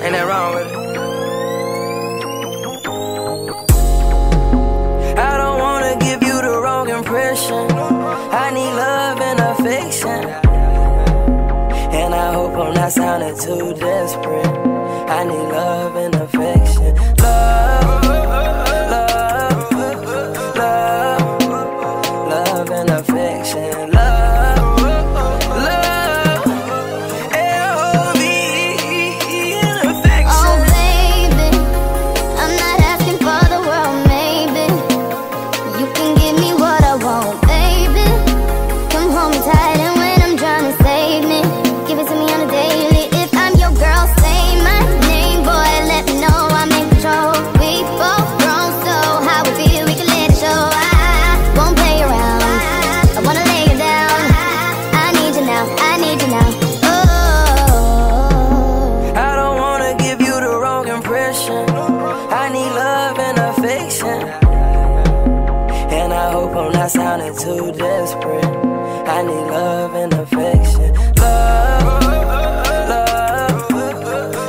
Ain't that wrong with it? I don't wanna give you the wrong impression. I need love and affection. And I hope I'm not sounding too desperate. I need love and affection. Love. love, love, love and affection. sounded too desperate. I need love and affection. Love, love,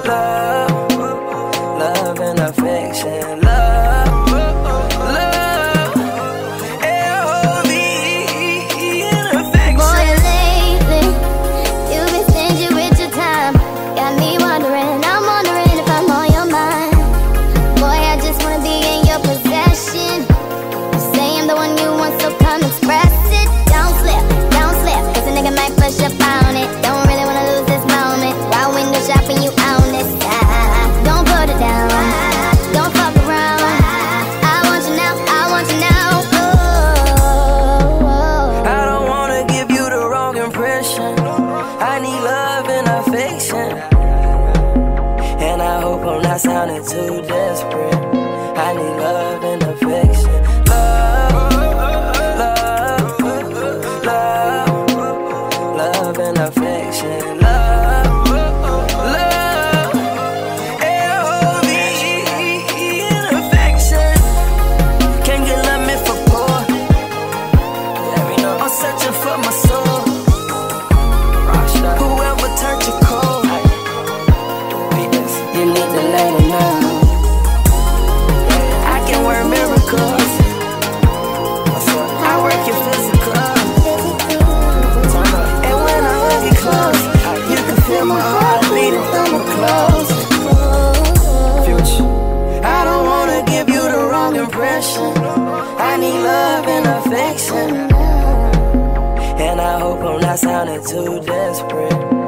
love, love, and affection. Love. love and affection. And I hope I'm not sounding too desperate. I need love and affection. Love, love, love, love and affection. Love. affection. And I hope I'm not sounding too desperate.